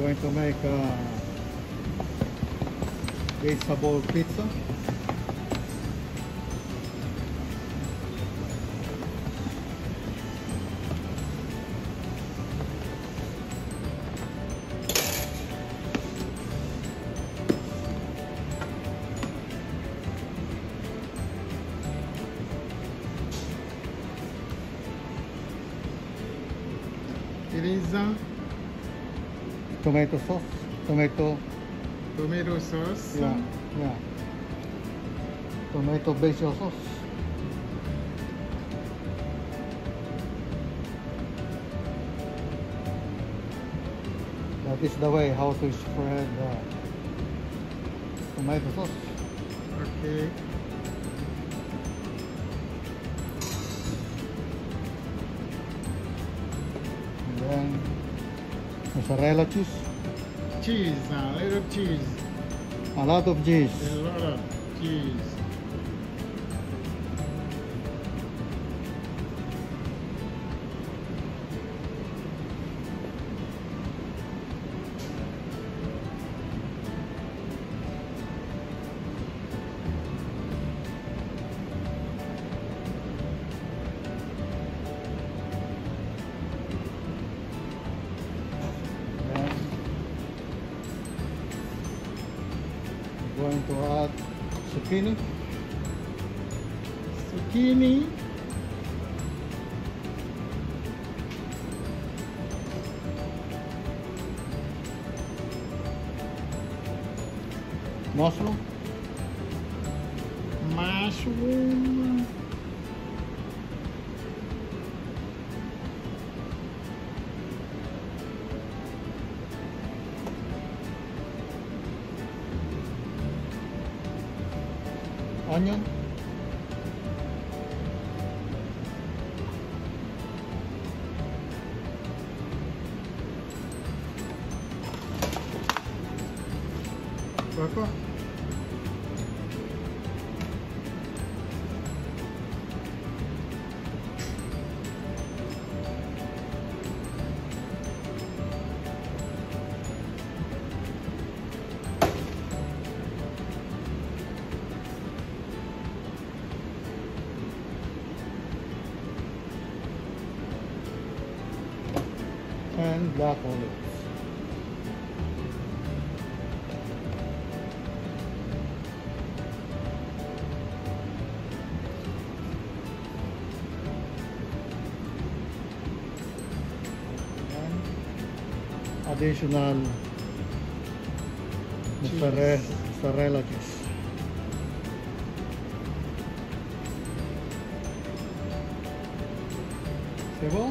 going to make a vegetable pizza. It is a Tomato sauce, tomato, tomato sauce. yeah, yeah. Tomato basil sauce. That is the way how to spread the tomato sauce. Okay. And then mozzarella cheese, Cheese, a little cheese. a lot of cheese. A lot of cheese. Going to add zucchini. Zucchini. mushroom, Mushroom. 来吧。And black olives. And additional mozzarella, Cheese. mozzarella cheese. C'est bon?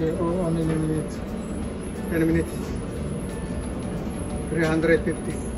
Okay, oh, how many minutes? 10 minutes. 350.